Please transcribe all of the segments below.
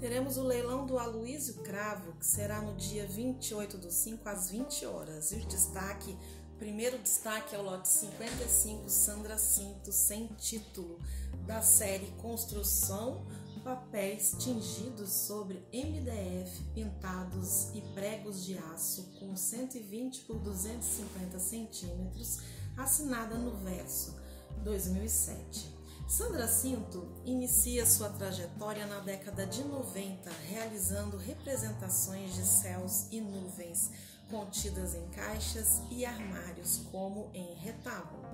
teremos o leilão do Aloísio Cravo, que será no dia 28 do 5 às 20 horas. E o destaque, primeiro destaque é o lote 55 Sandra Cinto, sem título, da série Construção, papéis tingidos sobre MDF pintados e pregos de aço com 120 por 250 centímetros, assinada no verso 2007. Sandra Cinto inicia sua trajetória na década de 90, realizando representações de céus e nuvens contidas em caixas e armários, como em retábulo.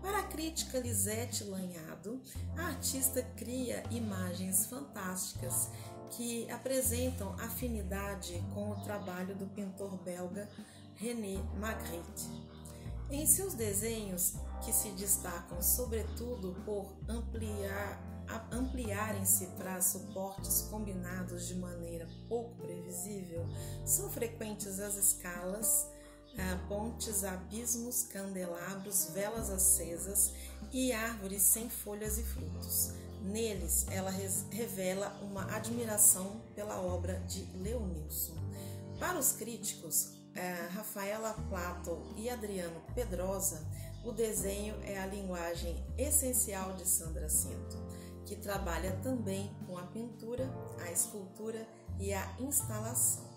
Para a crítica Lisete Lanhado, a artista cria imagens fantásticas que apresentam afinidade com o trabalho do pintor belga René Magritte. Em seus desenhos, que se destacam sobretudo por ampliar ampliarem-se para suportes combinados de maneira pouco previsível, são frequentes as escalas, pontes, abismos, candelabros, velas acesas e árvores sem folhas e frutos. Neles, ela revela uma admiração pela obra de Leonilson. Para os críticos, Rafaela Plato e Adriano Pedrosa, o desenho é a linguagem essencial de Sandra Cinto, que trabalha também com a pintura, a escultura e a instalação.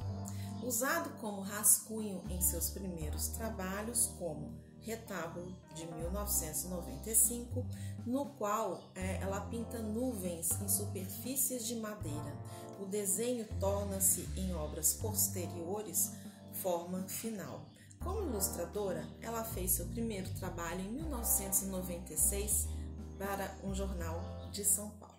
Usado como rascunho em seus primeiros trabalhos, como Retábulo de 1995, no qual é, ela pinta nuvens em superfícies de madeira. O desenho torna-se, em obras posteriores, forma final. Como ilustradora, ela fez seu primeiro trabalho em 1996 para um jornal de São Paulo.